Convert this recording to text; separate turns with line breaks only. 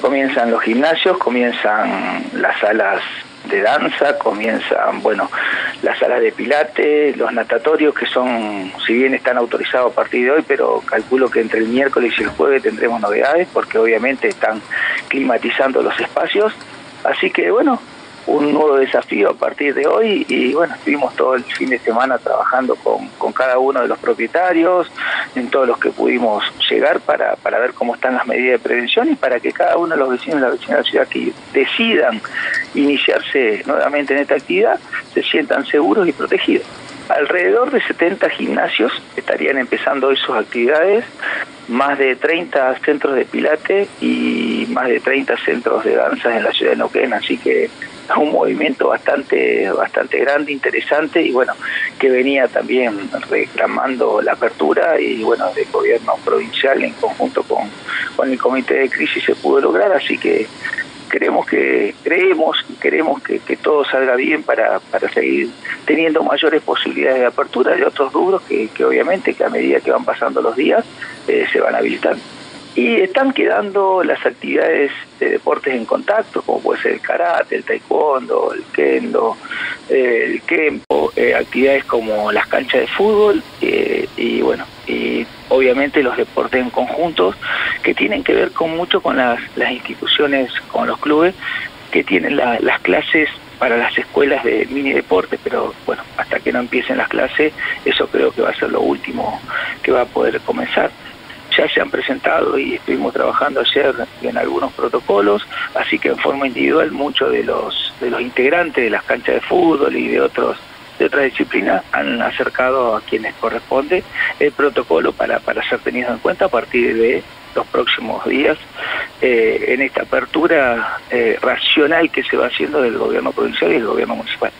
Comienzan los gimnasios, comienzan las salas de danza, comienzan, bueno, las salas de pilates, los natatorios que son, si bien están autorizados a partir de hoy, pero calculo que entre el miércoles y el jueves tendremos novedades porque obviamente están climatizando los espacios. Así que bueno, un nuevo desafío a partir de hoy y bueno, estuvimos todo el fin de semana trabajando con, con cada uno de los propietarios, en todos los que pudimos llegar para, para ver cómo están las medidas de prevención y para que cada uno de los vecinos y la vecina de la ciudad que decidan iniciarse nuevamente en esta actividad se sientan seguros y protegidos. Alrededor de 70 gimnasios estarían empezando hoy sus actividades, más de 30 centros de pilate y más de 30 centros de danza en la ciudad de Neuquén, así que es un movimiento bastante bastante grande, interesante y bueno, que venía también reclamando la apertura y bueno, del gobierno provincial en conjunto con, con el comité de crisis se pudo lograr, así que queremos que creemos queremos que, que, todo salga bien para, para seguir teniendo mayores posibilidades de apertura de otros rubros que, que obviamente que a medida que van pasando los días eh, se van habilitando. Y están quedando las actividades de deportes en contacto, como puede ser el karate, el taekwondo, el kendo, el kempo, eh, actividades como las canchas de fútbol eh, y bueno, y obviamente los deportes en conjuntos que tienen que ver con mucho con las, las instituciones, con los clubes que tienen la, las clases para las escuelas de mini deporte, pero bueno, hasta que no empiecen las clases, eso creo que va a ser lo último que va a poder comenzar. Ya se han presentado y estuvimos trabajando ayer en algunos protocolos, así que en forma individual muchos de los de los integrantes de las canchas de fútbol y de otros de otras disciplinas han acercado a quienes corresponde el protocolo para, para ser tenido en cuenta a partir de los próximos días eh, en esta apertura eh, racional que se va haciendo del gobierno provincial y del gobierno municipal.